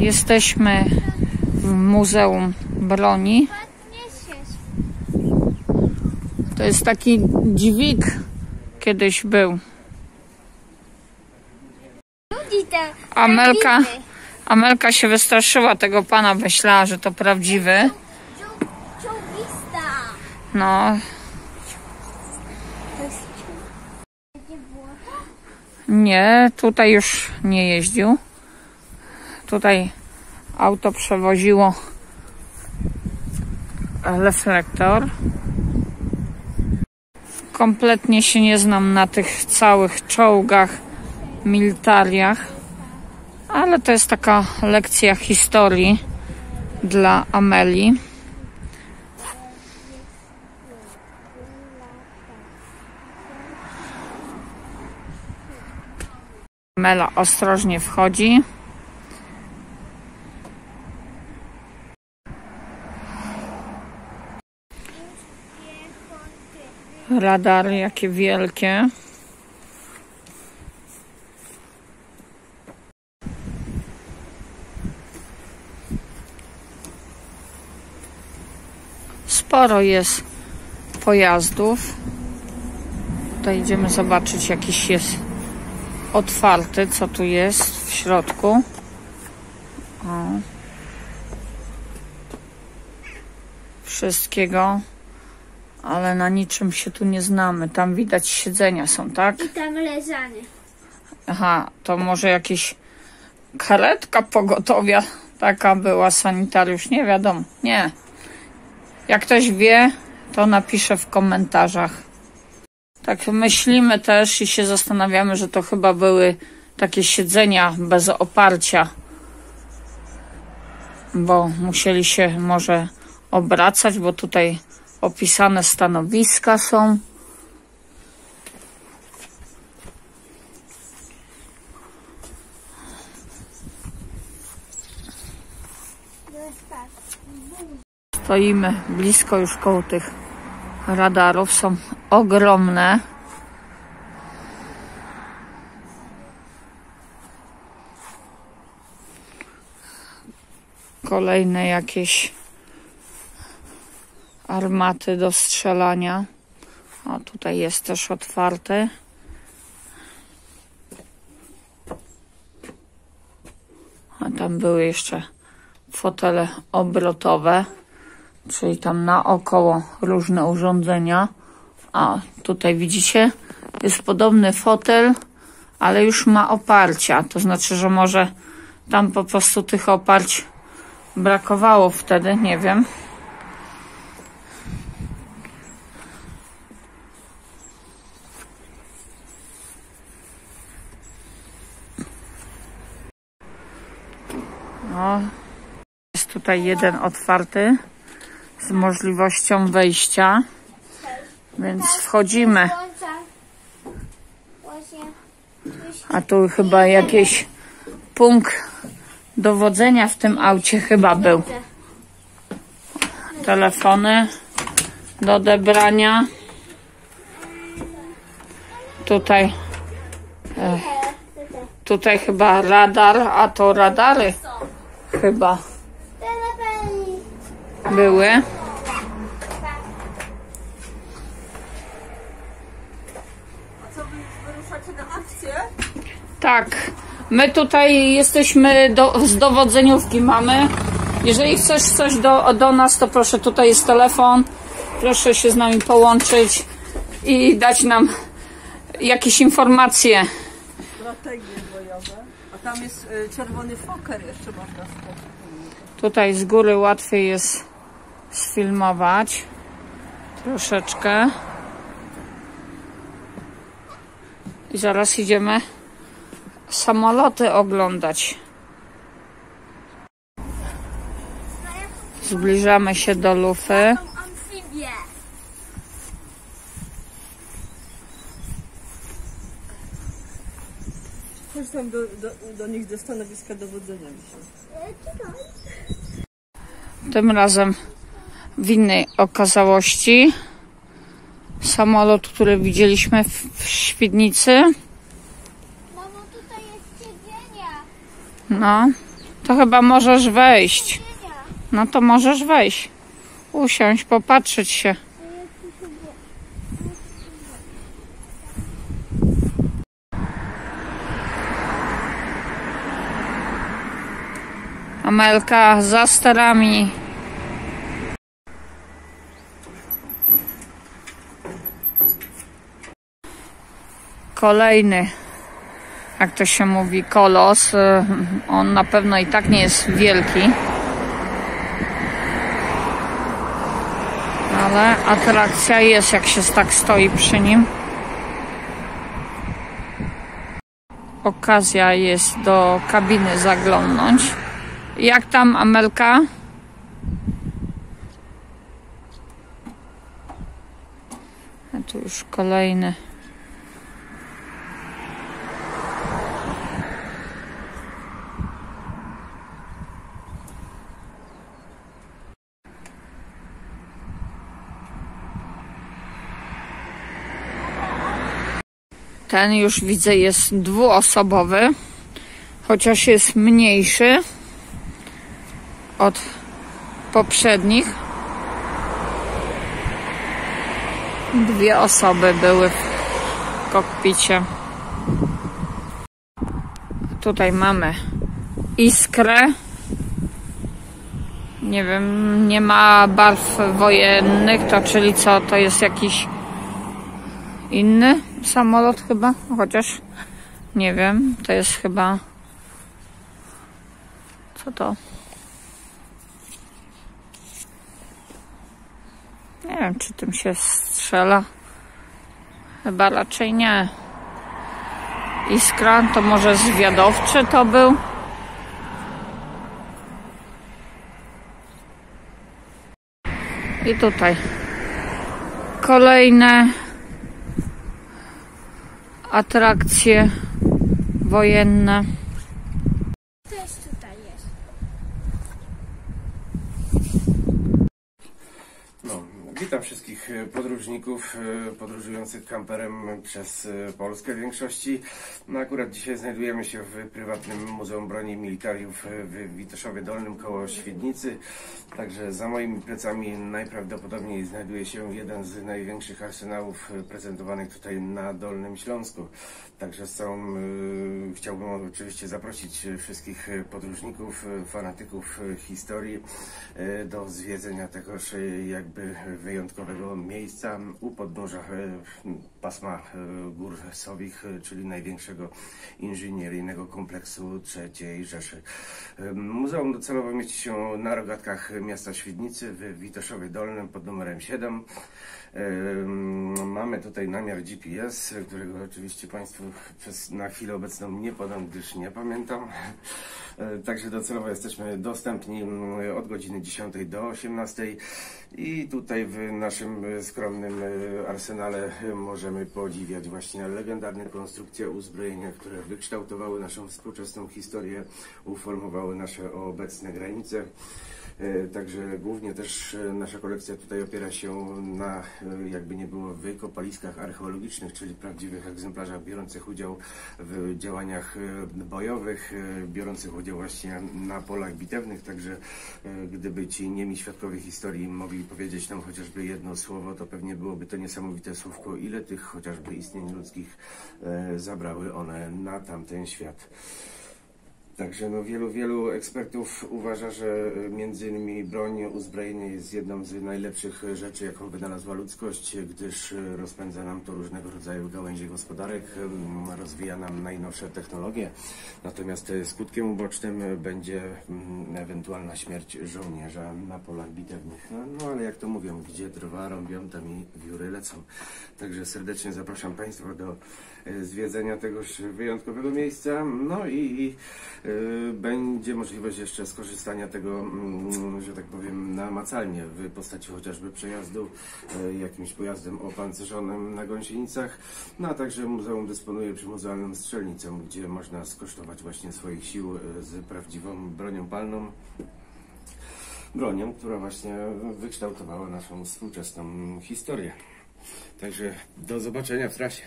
Jesteśmy w Muzeum Broni. To jest taki dźwig kiedyś był. Amelka. Amelka się wystraszyła tego pana, myślała, że to prawdziwy. No, nie, tutaj już nie jeździł. Tutaj auto przewoziło reflektor. Kompletnie się nie znam na tych całych czołgach, militariach, ale to jest taka lekcja historii dla Ameli. Mela ostrożnie wchodzi. Radary jakie wielkie. Sporo jest pojazdów. Tutaj idziemy zobaczyć jakiś jest otwarty, co tu jest w środku. O. Wszystkiego, ale na niczym się tu nie znamy. Tam widać siedzenia są, tak? I tam leżany. Aha, to może jakieś karetka pogotowia taka była, sanitariusz, nie wiadomo, nie. Jak ktoś wie, to napisze w komentarzach. Tak myślimy też i się zastanawiamy, że to chyba były takie siedzenia bez oparcia, bo musieli się może obracać, bo tutaj opisane stanowiska są. Stoimy blisko już koło tych radarów. Są ogromne. Kolejne jakieś armaty do strzelania. O, tutaj jest też otwarte. A tam były jeszcze fotele obrotowe, czyli tam naokoło różne urządzenia. A tutaj widzicie, jest podobny fotel, ale już ma oparcia. To znaczy, że może tam po prostu tych oparć brakowało wtedy, nie wiem. No, jest tutaj jeden otwarty z możliwością wejścia, więc wchodzimy. A tu chyba jakiś punkt dowodzenia w tym aucie chyba był. Telefony do odebrania. Tutaj, e, tutaj chyba radar, a to radary chyba były. Co wy wyruszacie na akcję? Tak, my tutaj jesteśmy do, z dowodzeniówki mamy. Jeżeli chcesz coś do, do nas, to proszę, tutaj jest telefon. Proszę się z nami połączyć i dać nam jakieś informacje. A tam jest y, czerwony foker jeszcze można spotkać. Tutaj z góry łatwiej jest sfilmować troszeczkę. I zaraz idziemy samoloty oglądać. Zbliżamy się do lufy. Tam do, do, do nich do stanowiska dowodzenia. Tym razem w innej okazałości. Samolot, który widzieliśmy w, w Świdnicy. Mamo, tutaj jest siedzenia. No, To chyba możesz wejść. No to możesz wejść. Usiąść, popatrzeć się. Amelka za sterami. Kolejny, jak to się mówi, kolos. On na pewno i tak nie jest wielki. Ale atrakcja jest, jak się tak stoi przy nim. Okazja jest do kabiny zaglądnąć. Jak tam Amelka? A tu już kolejny. Ten już widzę jest dwuosobowy, chociaż jest mniejszy od poprzednich. Dwie osoby były w kokpicie. Tutaj mamy iskrę. Nie wiem, nie ma barw wojennych, to czyli co, to jest jakiś inny samolot chyba, chociaż nie wiem, to jest chyba co to? Nie wiem, czy tym się strzela. Chyba raczej nie. Iskra to może zwiadowczy to był. I tutaj kolejne atrakcje wojenne. Też tutaj jest. No, witam wszystkich e, podróżników e, podróżujących kamperem przez e, Polskę w większości. No akurat dzisiaj znajdujemy się w prywatnym Muzeum Broni Militariów w Witoszowie Dolnym koło Świdnicy. Także za moimi plecami najprawdopodobniej znajduje się jeden z największych arsenałów e, prezentowanych tutaj na Dolnym Śląsku. Także z całą, e, chciałbym oczywiście zaprosić e, wszystkich e, podróżników, e, fanatyków e, historii e, do zwiedzenia tegoż e, jakby wyjątkowego miejsca у подножия pasma e, gór Sowich, e, czyli największego inżynieryjnego kompleksu III Rzeszy. E, Muzeum docelowo mieści się na rogatkach miasta Świdnicy w Witoszowie Dolnym pod numerem 7. Em, Mamy tutaj namiar GPS, którego oczywiście Państwu przez, na chwilę obecną nie podam, gdyż nie pamiętam. Także docelowo jesteśmy dostępni od godziny 10 do 18 i tutaj w naszym skromnym arsenale e, możemy podziwiać właśnie legendarne konstrukcje uzbrojenia, które wykształtowały naszą współczesną historię, uformowały nasze obecne granice. E, Także głównie też e, nasza kolekcja tutaj opiera się na, e, jakby nie było, wykopaliskach archeologicznych, czyli prawdziwych egzemplarzach biorących udział w działaniach bojowych, biorących udział właśnie na polach bitewnych. Także gdyby ci niemi świadkowie historii mogli powiedzieć nam chociażby jedno słowo, to pewnie byłoby to niesamowite słówko, ile tych chociażby istnień ludzkich zabrały one na tamten świat. Także no, wielu, wielu ekspertów uważa, że y, między innymi broń, uzbrojenie jest jedną z najlepszych rzeczy, jaką wynalazła ludzkość, gdyż y, rozpędza nam to różnego rodzaju gałęzie gospodarek, ym, rozwija nam najnowsze technologie. Natomiast y, skutkiem ubocznym będzie mm, ewentualna śmierć żołnierza na polach bitewnych. No, no ale jak to mówią, gdzie drwa rąbią, tam i wióry lecą. Także serdecznie zapraszam Państwa do e, zwiedzenia tegoż wyjątkowego miejsca. No i, i e, będzie możliwość jeszcze skorzystania tego, mm, że tak powiem, namacalnie w postaci chociażby przejazdu e, jakimś pojazdem opancerzonym na gąsienicach. No a także muzeum dysponuje przymuzealną strzelnicą, gdzie można skosztować właśnie swoich sił e, z prawdziwą bronią palną bronią, która właśnie wykształtowała naszą współczesną historię. Także do zobaczenia w trasie.